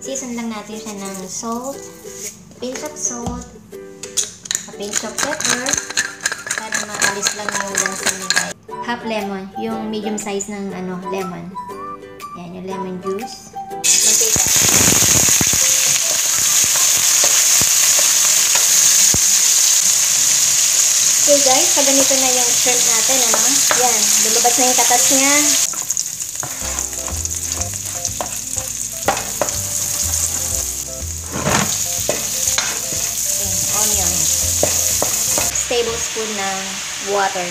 season lang natin siya ng salt, pinch of salt, a pinch of pepper, para maalis lang yung lansa niya guys. Half lemon, yung medium size ng ano, lemon. Yan, yung lemon juice. Mantika. Okay guys, pag ganito na yung shrimp natin, ano? Yan, lumabas na yung katas niya. and onion. Tablespoon ng water.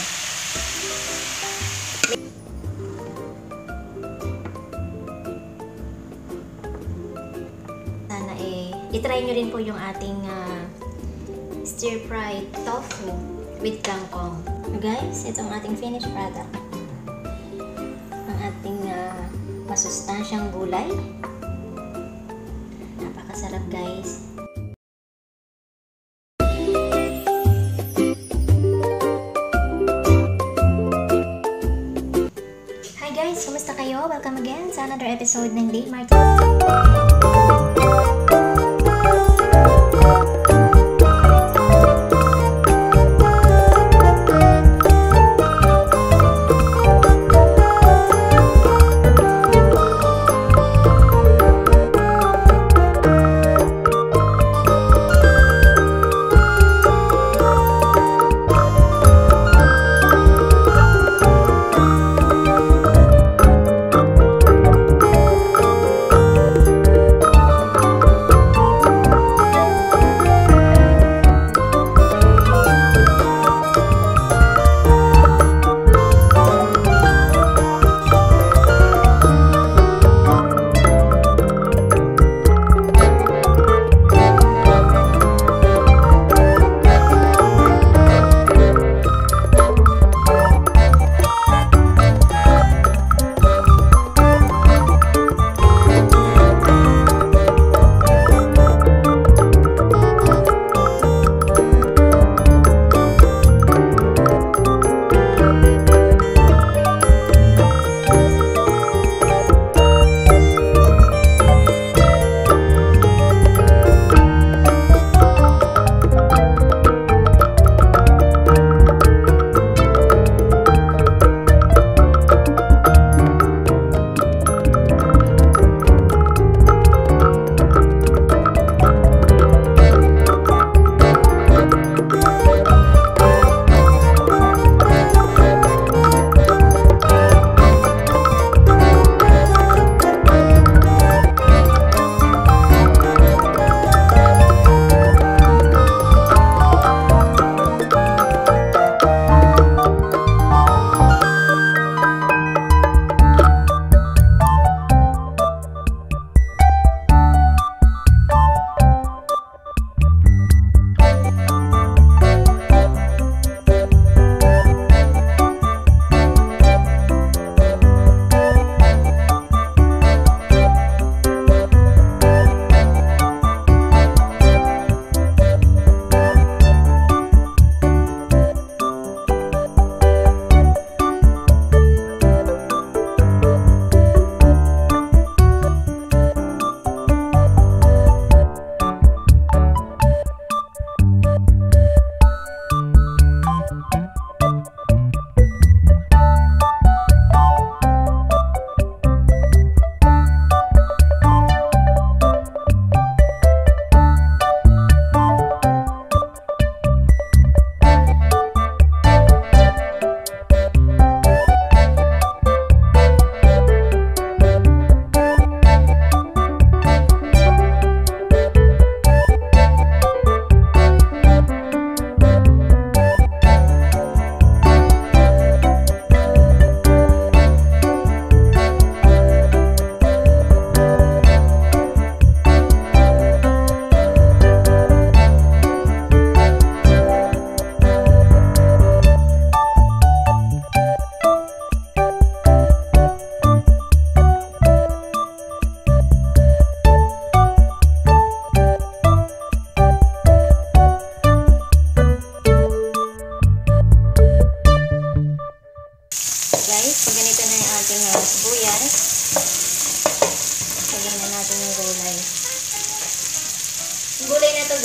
Sana eh, itry nyo rin po yung ating uh, stir-fried tofu with kangkong. Guys, ito ang ating finished product. Ang ating uh, masustansyang gulay. Napakasarap guys. Another episode ng Date Mart.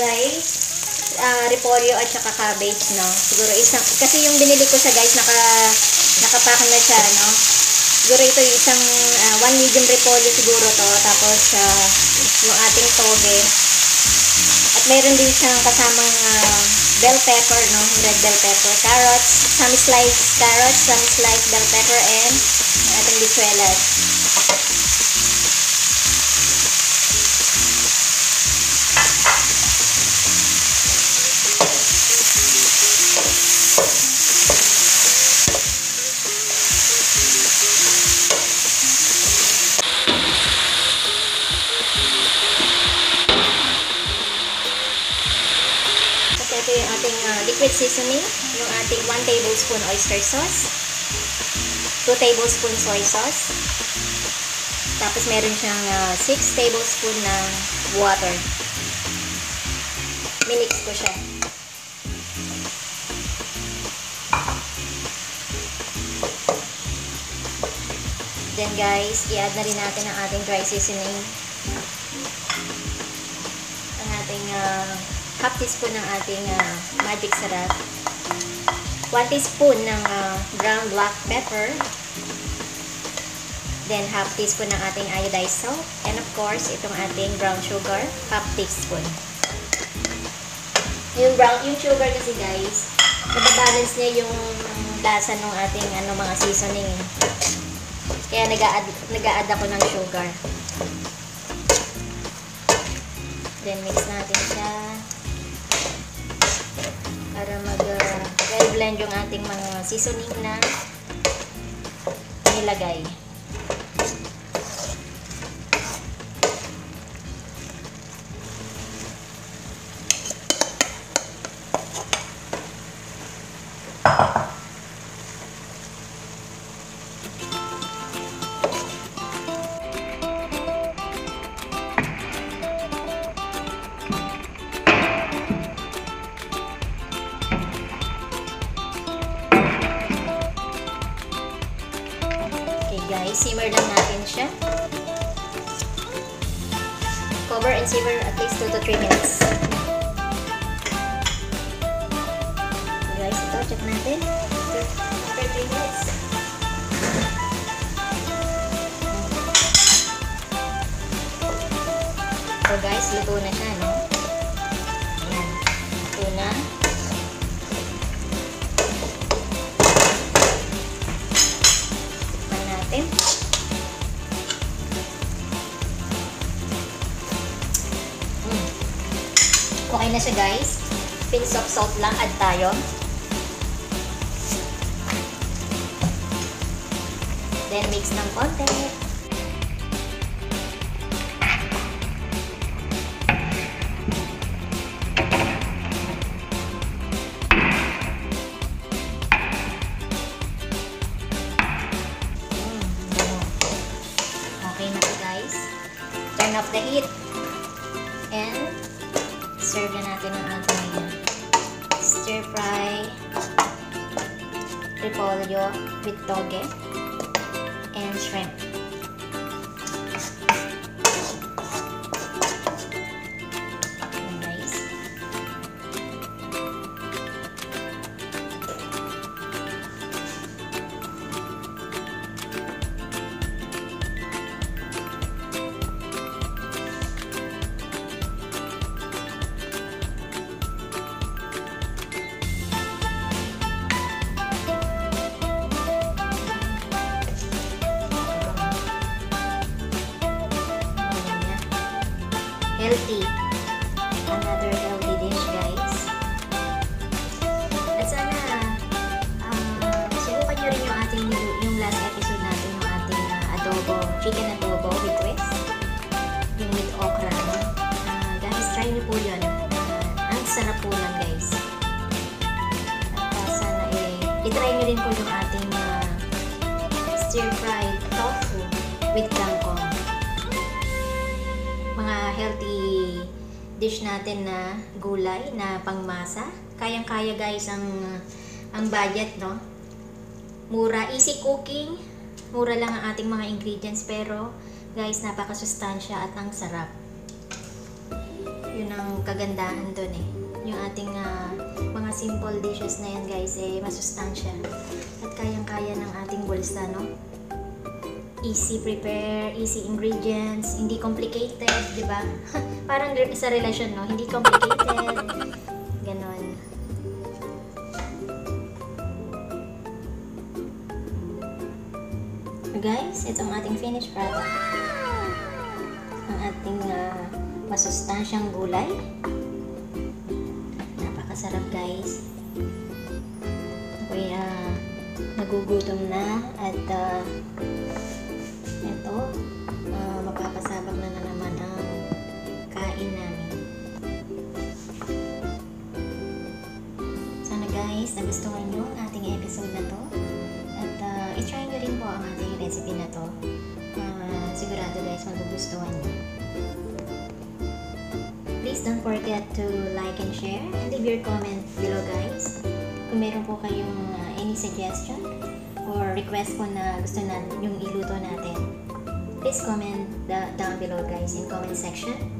To guys, ah, repolyo at saka cabbage, no? Siguro isang, kasi yung binili ko siya guys, naka, nakapack na siya, no? Siguro ito yung isang, ah, one medium repolyo siguro to. Tapos, ah, yung ating toge. At meron din siyang kasamang ah, bell pepper, no? Red bell pepper. Carrots, some sliced carrots, some sliced bell pepper, and ating bichuelas. Liquid seasoning, yung ating 1 tablespoon oyster sauce, 2 tablespoon soy sauce, tapos meron siyang 6 tablespoon ng water. Minix ko siya. Then guys, i-add na rin natin ang ating dry seasoning. Ang ating ah, half teaspoon ng ating ah, magic sarap. 1 teaspoon ng ah, ground black pepper. Then half teaspoon ng ating iodized salt. And of course, itong ating brown sugar, half teaspoon. Yung brown, yung sugar kasi guys, nababalance niya yung lasa ng ating ano mga seasoning. eh. Kaya nag-a-add nag ako ng sugar. Then mix natin siya para mag uh, well blend yung ating mga seasoning na nilagay. Cover and simmer at least 2 to 3 minutes. Guys, ito, check natin. After 3 minutes. So guys, luto na siya, na siya guys. Pinch of salt lang add tayo. Then mix ng konti. With toge Healthy. Another healthy dish, guys. At sana, ah, subukan nyo rin yung ating, yung last episode natin, yung ating ah, adobo, chicken adobo with twist. Yung with okra, no? Ah, guys, try nyo po yun. Ah, ang sarap po lang, guys. At ah, sana eh, itry nyo rin po yung ating ah, stir-fried tofu with mga healthy dish natin na gulay na pangmasa. Kayang-kaya guys ang ang budget, no? Mura, easy cooking. Mura lang ang ating mga ingredients pero guys, napakasustansya at ang sarap. Yun ang kagandahan doon eh. Yung ating ah, mga simple dishes na yan guys eh masustansya. At kayang-kaya ng ating bulsa no. Easy prepare, easy ingredients, hindi complicated, di ba? Parang sa relasyon no, hindi complicated. Ganon. Guys, ito ang ating finished product. Ang ating ah, masustansyang gulay. Napakasarap guys. Ako'y ah, nagugutom na at ah, nagustuhan nyo ang ating episode na to. At ah, i-try nyo rin po ang ating recipe na to. Ah, sigurado guys, magugustuhan nyo. Please don't forget to like and share and leave your comment below guys. Kung meron po kayong ah, any suggestion or request po na gusto na yung iluto natin, please comment da- down below guys in comment section.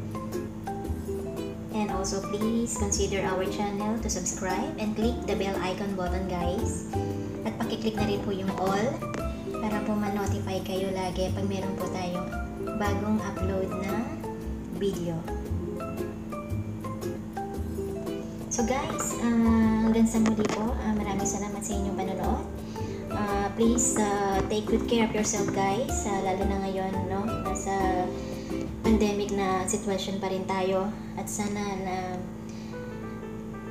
And also please consider our channel to subscribe and click the bell icon button guys. At pakiclick na rin po yung all para po ma-notify kayo lagi pag meron po tayong bagong upload na video. So guys, ah, hanggang sa muli po, ah, maraming salamat sa inyong panonood. Ah, please ah, take good care of yourself guys, Ah, lalo na ngayon, no? Nasa pandemic na sitwasyon pa rin tayo at sana na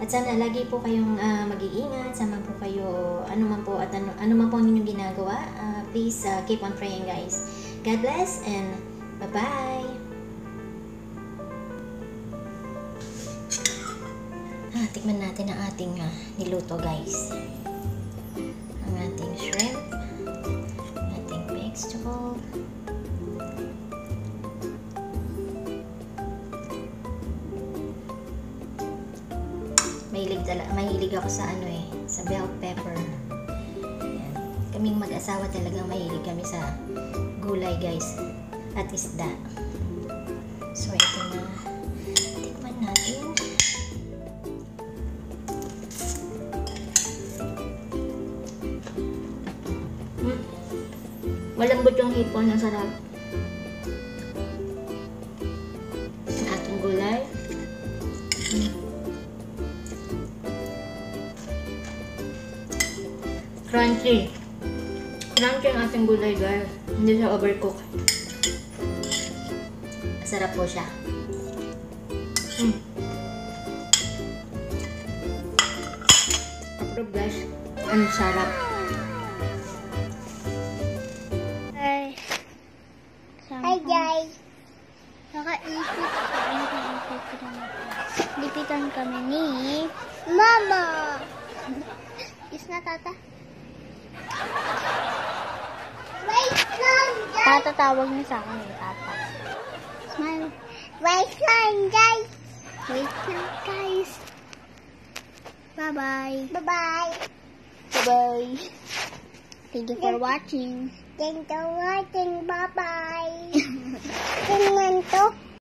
at sana lagi po kayong ah, mag-iingat, sama po kayo ano man po at ano, ano man po ang inyong ginagawa. Ah, please ah, keep on praying guys. God bless and bye-bye. Ah, tikman natin ang ating ah, niluto guys. Mahilig, tala, mahilig ako sa ano eh, sa bell pepper. Yan. Kaming mag-asawa talagang mahilig kami sa gulay guys. At isda. So ito na. Tikman natin. Hmm. Malambot yung hipon, ang sarap. Crunchy. Crunchy ang ating gulay, guys. Hindi siya overcook. Sarap po siya. Mm. Approve, guys. Ang sarap. Tawag niya sa akin eh, tata. Smile. Wait lang guys. Wait lang guys. Bye-bye. Bye-bye. Bye-bye. Thank you for watching. Thank you for watching. Bye-bye. Tingnan to.